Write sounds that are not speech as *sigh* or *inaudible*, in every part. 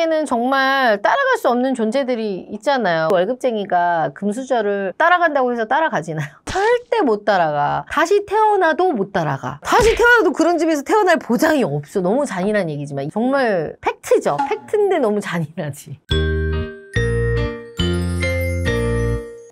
세상에는 정말 따라갈 수 없는 존재들이 있잖아요. 월급쟁이가 금수저를 따라간다고 해서 따라가지나요? *laughs* 절대 못 따라가. 다시 태어나도 못 따라가. 다시 태어나도 그런 집에서 태어날 보장이 없어. 너무 잔인한 얘기지만 정말 팩트죠. 팩트인데 너무 잔인하지.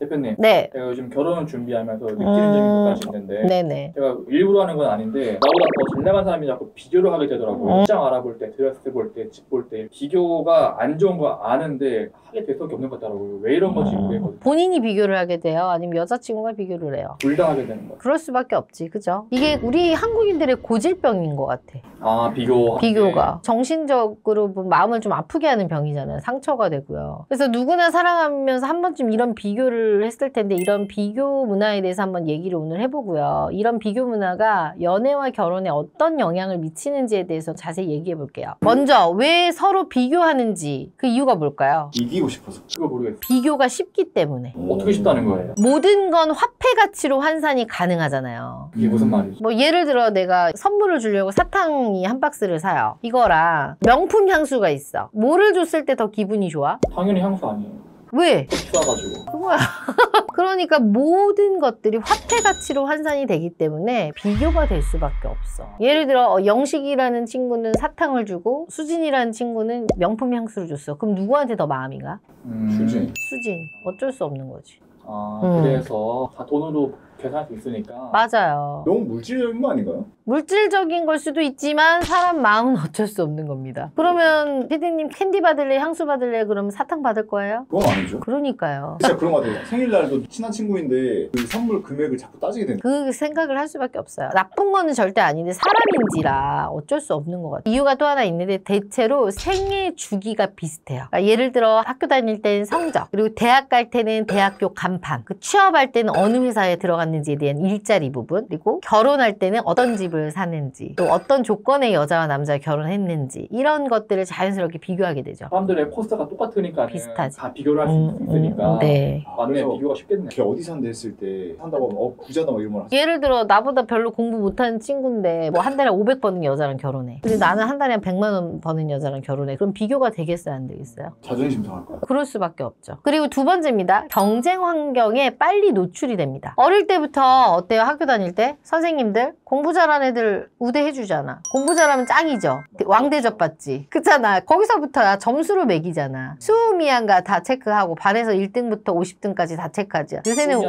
대표님, 네. 제가 요즘 결혼 준비하면서 느끼는 음. 점이 몇 가지 있는데 네네. 제가 일부러 하는 건 아닌데 나보다 더잘 나간 사람이랑 자꾸 비교를 하게 되더라고요. 음. 직장 알아볼 때, 드레스 볼 때, 집 볼 때 비교가 안 좋은 거 아는데 하게 될 수밖에 없는 것 같더라고요. 왜 이런 건지 모르겠거든요. 본인이 비교를 하게 돼요? 아니면 여자친구가 비교를 해요? 둘 다 하게 되는 거예요. 그럴 수밖에 없지, 그죠? 이게 우리 한국인들의 고질병인 것 같아. 아 비교. 비교가. 정신적으로 뭐 마음을 좀 아프게 하는 병이잖아요. 상처가 되고요. 그래서 누구나 살아가면서 한 번쯤 이런 비교를 했을 텐데 이런 비교 문화에 대해서 한번 얘기를 오늘 해보고요. 이런 비교 문화가 연애와 결혼에 어떤 영향을 미치는지에 대해서 자세히 얘기해 볼게요. 먼저 왜 서로 비교하는지 그 이유가 뭘까요? 이기고 싶어서. 그거 모르겠어요. 비교가 쉽기 때문에. 어떻게 쉽다는 거예요? 모든 건 화폐 가치로 환산이 가능하잖아요. 이게 무슨 말이죠? 뭐 예를 들어 내가 선물을 주려고 사탕이 한 박스를 사요. 이거랑 명품 향수가 있어. 뭐를 줬을 때 더 기분이 좋아? 당연히 향수 아니에요. 왜? 비싸가지고. 그거야. *laughs* 그러니까 모든 것들이 화폐 가치로 환산이 되기 때문에 비교가 될 수밖에 없어. 예를 들어 어, 영식이라는 친구는 사탕을 주고 수진이라는 친구는 명품 향수를 줬어. 그럼 누구한테 더 마음이 가? 음, 수진. 수진. 어쩔 수 없는 거지. 아 음. 그래서 다 돈으로 계산할 수 있으니까. 맞아요. 너무 물질적인 거 아닌가요? 물질적인 걸 수도 있지만 사람 마음은 어쩔 수 없는 겁니다. 그러면 피디님 캔디 받을래, 향수 받을래? 그러면 사탕 받을 거예요? 그건 아니죠. 그러니까요. 진짜 그런 거 같아요. 생일날도 친한 친구인데 그 선물 금액을 자꾸 따지게 되는 그 생각을 할 수밖에 없어요. 나쁜 거는 절대 아닌데 사람인지라 어쩔 수 없는 것 같아요. 이유가 또 하나 있는데 대체로 생애 주기가 비슷해요. 그러니까 예를 들어 학교 다닐 때는 성적, 그리고 대학 갈 때는 대학교 간판, 그 취업할 때는 어느 회사에 들어 갔는지에 대한 일자리 부분, 그리고 결혼할 때는 어떤 집을 사는지, 또 어떤 조건의 여자와 남자가 결혼했는지 이런 것들을 자연스럽게 비교하게 되죠. 사람들의 코스가 똑같으니까 비슷하지. 다 비교를 할수 음, 있으니까. 음, 네. 맞네 그래서 비교가 쉽겠네. 걔 어디 산대 했을 때 산다고 하면 어 부자다 막 이런 말 하세요. 예를 들어 나보다 별로 공부 못하는 친구인데 뭐 한 달에 500 버는 여자랑 결혼해. 근데 나는 한 달에 한 100만 원 버는 여자랑 결혼해. 그럼 비교가 되겠어요, 안 되겠어요? 자존심 상할 거야. 그럴 수밖에 없죠. 그리고 두 번째입니다. 경쟁 환경에 빨리 노출이 됩니다. 어릴 때 부터 어때요? 학교 다닐 때? 선생님들 공부 잘하는 애들 우대해주잖아. 공부 잘하면 짱이죠. 왕대접 받지. 그잖아. 거기서부터 야 점수로 매기잖아. 수미양가 다 체크하고 반에서 1등부터 50등까지 다 체크하지. 요새는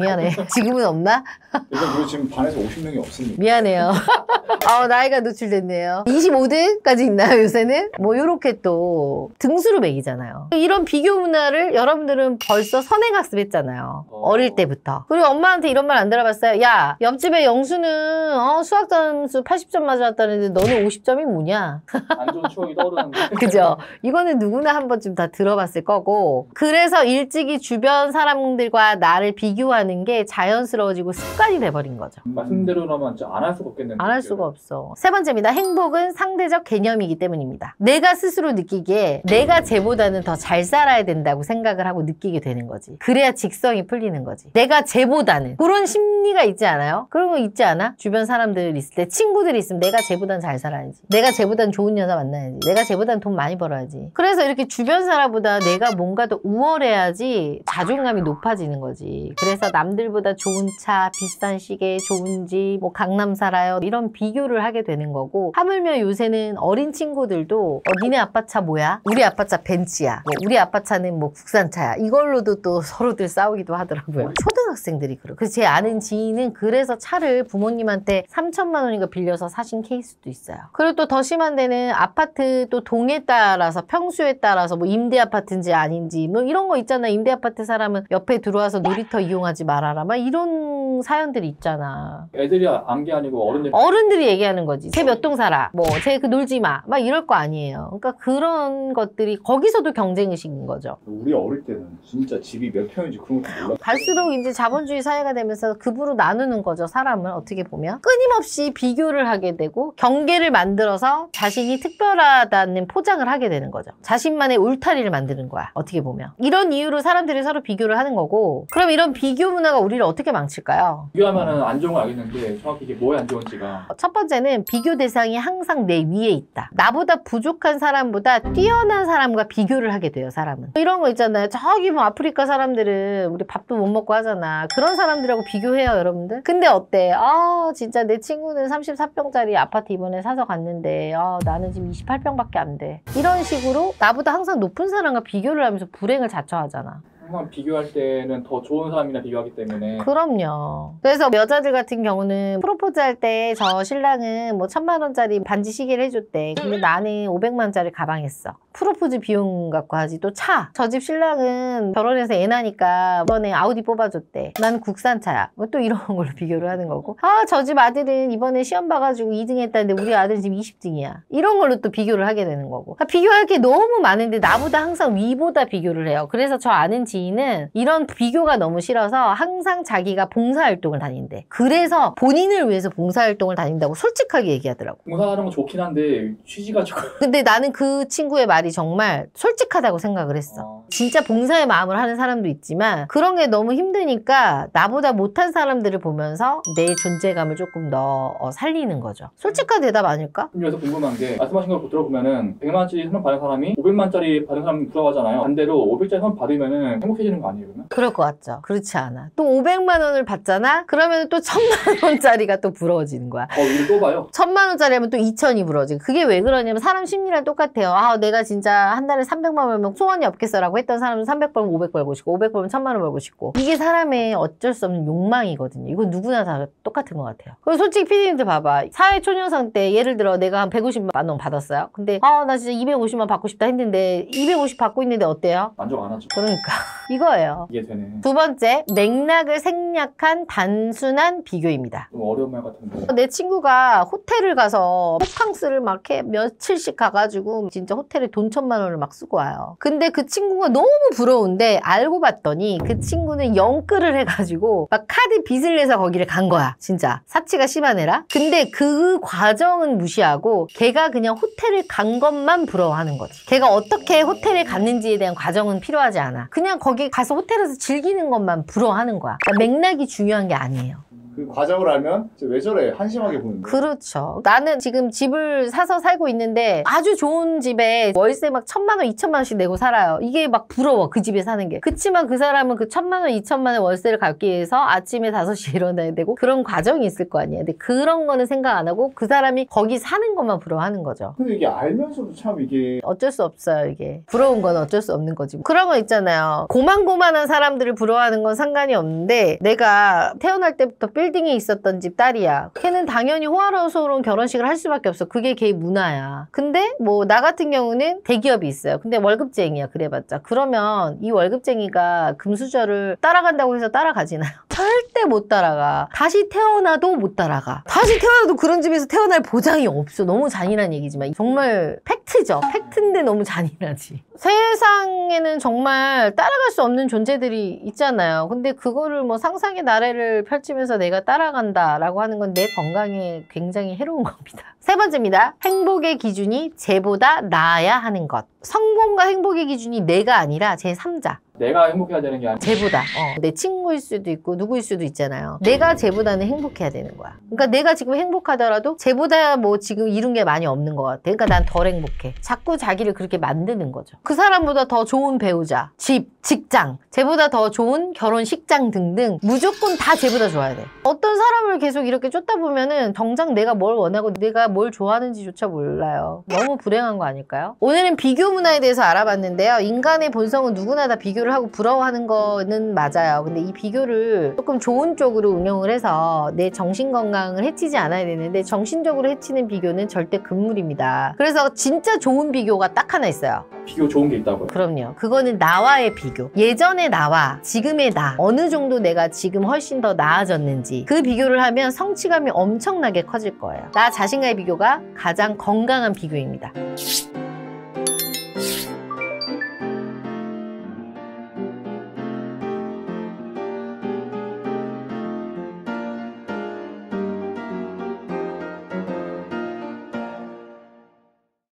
미안해. *laughs* 지금은 없나? 일단 우리 지금 반에서 50명이 없습니다. 미안해요. *laughs* 아, 나이가 노출됐네요. 25등까지 있나요, 요새는? 뭐, 요렇게 또 등수로 매기잖아요. 이런 비교 문화를 여러분들은 벌써 선행학습했잖아요. 어. 어릴 때부터. 그리고 엄마한테 이런 말 안 들어봤어요? 야, 옆집에 영수는 어, 수학 점수 80점 맞았다는데 너는 50점이 뭐냐? *laughs* 안 좋은 추억이 떠오르는데. 그죠? 이거는 누구나 한 번쯤 다 들어봤을 거고. 그래서 일찍이 주변 사람들과 나를 비교하 는 게 자연스러워지고 습관이 돼버린 거죠. 말씀대로라면 안 할 수가 없겠는데. 안 할 수가 없어. 세 번째입니다. 행복은 상대적 개념이기 때문입니다. 내가 스스로 느끼기에 내가 쟤보다는 더 잘 살아야 된다고 생각을 하고 느끼게 되는 거지. 그래야 직성이 풀리는 거지. 내가 쟤보다는. 그런 심리가 있지 않아요? 그런 거 있지 않아? 주변 사람들 있을 때 친구들이 있으면 내가 쟤보단 잘 살아야지. 내가 쟤보단 좋은 여자 만나야지. 내가 쟤보단 돈 많이 벌어야지. 그래서 이렇게 주변 사람보다 내가 뭔가 더 우월해야지 자존감이 높아지는 거지. 그래서 남들보다 좋은 차, 비싼 시계, 좋은 집, 뭐 강남 살아요. 이런 비교를 하게 되는 거고 하물며 요새는 어린 친구들도 어, 니네 아빠 차 뭐야? 우리 아빠 차 벤츠야. 뭐 우리 아빠 차는 뭐 국산차야. 이걸로도 또 서로들 싸우기도 하더라고요. 초등학생들이 그래. 그래서 제 아는 지인은 그래서 차를 부모님한테 3천만 원인가 빌려서 사신 케이스도 있어요. 그리고 또 더 심한 데는 아파트 또 동에 따라서 평수에 따라서 뭐 임대 아파트인지 아닌지 뭐 이런 거 있잖아. 임대 아파트 사람은 옆에 들어와서 놀이터 이용하 지 말아라. 막 이런 사연들이 있잖아. 애들이 안 게 아니고 어른들. 어른들이 얘기하는 거지. 쟤 몇 동 살아. 뭐, 쟤 그 놀지 마. 막 이럴 거 아니에요. 그러니까 그런 것들이 거기서도 경쟁의식인 거죠. 우리 어릴 때는 진짜 집이 몇 평인지 그런 것도 몰랐고 갈수록 이제 자본주의 사회가 되면서 급으로 나누는 거죠. 사람을 어떻게 보면. 끊임없이 비교를 하게 되고 경계를 만들어서 자신이 특별하다는 포장을 하게 되는 거죠. 자신만의 울타리를 만드는 거야. 어떻게 보면. 이런 이유로 사람들이 서로 비교를 하는 거고 그럼 이런 비교 문화가 우리를 어떻게 망칠까요? 비교하면은 안 좋은 걸 알겠는데 정확히 이게 뭐에 안 좋은지가 첫 번째는 비교 대상이 항상 내 위에 있다. 나보다 부족한 사람보다 뛰어난 사람과 비교를 하게 돼요, 사람은. 이런 거 있잖아요. 저기 뭐 아프리카 사람들은 우리 밥도 못 먹고 하잖아. 그런 사람들하고 비교해요, 여러분들. 근데 어때? 아, 진짜 내 친구는 34평짜리 아파트 이번에 사서 갔는데, 아, 나는 지금 28평밖에 안 돼. 이런 식으로 나보다 항상 높은 사람과 비교를 하면서 불행을 자처하잖아. 항상 비교할 때는 더 좋은 사람이나 비교하기 때문에 그럼요. 그래서 여자들 같은 경우는 프로포즈 할 때 저 신랑은 뭐 천만 원짜리 반지 시계를 해줬대. 근데 나는 500만 원짜리 가방 했어. 프로포즈 비용 갖고 하지. 또 차. 저 집 신랑은 결혼해서 애 나니까 이번에 아우디 뽑아줬대. 나는 국산 차야. 뭐 또 이런 *laughs* 걸로 비교를 하는 거고. 아, 저 집 아들은 이번에 시험 봐가지고 2등 했다는데 우리 아들은 지금 20등이야. 이런 걸로 또 비교를 하게 되는 거고. 아, 비교할 게 너무 많은데 나보다 항상 위보다 비교를 해요. 그래서 저 아는 지 인은 이런 비교가 너무 싫어서 항상 자기가 봉사활동을 다닌대. 그래서 본인을 위해서 봉사활동을 다닌다고 솔직하게 얘기하더라고. 공사하는 건 좋긴 한데 취지가지고 *laughs* 근데 나는 그 친구의 말이 정말 솔직하다고 생각을 했어. 어, 진짜 봉사의 마음을 하는 사람도 있지만 그런 게 너무 힘드니까 나보다 못한 사람들을 보면서 내 존재감을 조금 더 어, 살리는 거죠. 솔직한 대답 아닐까? 그래서 궁금한 게 말씀하신 걸 들어보면은 100만원짜리 선물 받은 사람이 500만짜리 받은 사람 부러워하잖아요. 반대로 500짜리 선물 받으면은 행복해지는 거 아니에요 그러면? 그럴 것 같죠. 그렇지 않아. 또 500만 원을 받잖아? 그러면 또 1000만 원짜리가 또 부러워지는 거야. 어 이를 또 봐요. 천만 원짜리 하면 또 2천이 부러지고 그게 왜 그러냐면 사람 심리랑 똑같아요. 아 내가 진짜 한 달에 300만 원 벌면 소원이 없겠어라고 했던 사람은 300 벌면 500 벌고 싶고 500 벌면 1000만 원 벌고 싶고 이게 사람의 어쩔 수 없는 욕망이거든요. 이건 누구나 다 똑같은 것 같아요. 그리고 솔직히 피디님들 봐봐. 사회초년생 때 예를 들어 내가 한 150만 원 받았어요. 근데 아 나 진짜 250만 받고 싶다 했는데 250 받고 있는데 어때요? 만족 안 하죠. 그러니까 이거예요. 이게 되네. 두 번째 맥락을 생략한 단순한 비교입니다. 좀 어려운 말 같은데. 내 친구가 호텔을 가서 호캉스를 막 해 며칠씩 가가지고 진짜 호텔에 돈 천만 원을 막 쓰고 와요. 근데 그 친구가 너무 부러운데 알고 봤더니 그 친구는 영끌을 해가지고 막 카드 빚을 내서 거기를 간 거야. 진짜 사치가 심한 애라. 근데 그 과정은 무시하고 걔가 그냥 호텔을 간 것만 부러워하는 거지. 걔가 어떻게 호텔에 갔는지에 대한 과정은 필요하지 않아. 그냥 거기 가서 호텔에서 즐기는 것만 부러워하는 거야. 그러니까 맥락이 중요한 게 아니에요. 그 과정을 알면 왜 저래 한심하게 보는데. 그렇죠. 나는 지금 집을 사서 살고 있는데 아주 좋은 집에 월세 막 천만 원, 이천만 원씩 내고 살아요. 이게 막 부러워. 그 집에 사는 게. 그치만 그 사람은 그 천만 원, 이천만 원 월세를 갚기 위해서 아침에 다섯 시에 *laughs* 일어나야 되고 그런 과정이 있을 거 아니에요. 근데 그런 거는 생각 안 하고 그 사람이 거기 사는 것만 부러워하는 거죠. 근데 이게 알면서도 참 이게 어쩔 수 없어요, 이게. 부러운 건 어쩔 수 없는 거지. 그런 거 있잖아요. 고만고만한 사람들을 부러워하는 건 상관이 없는데, 내가 태어날 때부터 빌딩에 있었던 집 딸이야. 걔는 당연히 호화로운 결혼식을 할 수밖에 없어. 그게 걔의 문화야. 근데 뭐, 나 같은 경우는 대기업이 있어요. 근데 월급쟁이야, 그래봤자. 그러면 이 월급쟁이가 금수저를 따라간다고 해서 따라가지나요? *laughs* 절대 못 따라가. 다시 태어나도 못 따라가. 다시 태어나도 그런 집에서 태어날 보장이 없어. 너무 잔인한 얘기지만 정말 팩트죠. 팩트인데 너무 잔인하지. 세상에는 정말 따라갈 수 없는 존재들이 있잖아요. 근데 그거를 뭐 상상의 나래를 펼치면서 내가 따라간다라고 하는 건 내 건강에 굉장히 해로운 겁니다. 세 번째입니다. 행복의 기준이 쟤보다 나아야 하는 것. 성공과 행복의 기준이 내가 아니라 제3자. 내가 행복해야 되는 게 아니라 쟤보다 어, 내 친구일 수도 있고 누구일 수도 있잖아요. 내가 쟤보다는 행복해야 되는 거야. 그러니까 내가 지금 행복하더라도 쟤보다 뭐 지금 이룬 게 많이 없는 것 같아. 그러니까 난 덜 행복해. 자꾸 자기를 그렇게 만드는 거죠. 그 사람보다 더 좋은 배우자, 집, 직장, 쟤보다 더 좋은 결혼식장 등등 무조건 다 쟤보다 좋아야 돼. 어떤 사람을 계속 이렇게 쫓다 보면은 정작 내가 뭘 원하고 내가 뭘 좋아하는지조차 몰라요. 너무 불행한 거 아닐까요? 오늘은 비교 문화에 대해서 알아봤는데요. 인간의 본성은 누구나 다 비교를 하고 부러워하는 거는 맞아요. 근데 이 비교를 조금 좋은 쪽으로 응용을 해서 내 정신 건강을 해치지 않아야 되는데 정신적으로 해치는 비교는 절대 금물입니다. 그래서 진짜 좋은 비교가 딱 하나 있어요. 비교 좋은 게 있다고요. 그럼요. 그거는 나와의 비교. 예전의 나와 지금의 나. 어느 정도 내가 지금 훨씬 더 나아졌는지. 그 비교를 하면 성취감이 엄청나게 커질 거예요. 나 자신과의 비교가 가장 건강한 비교입니다.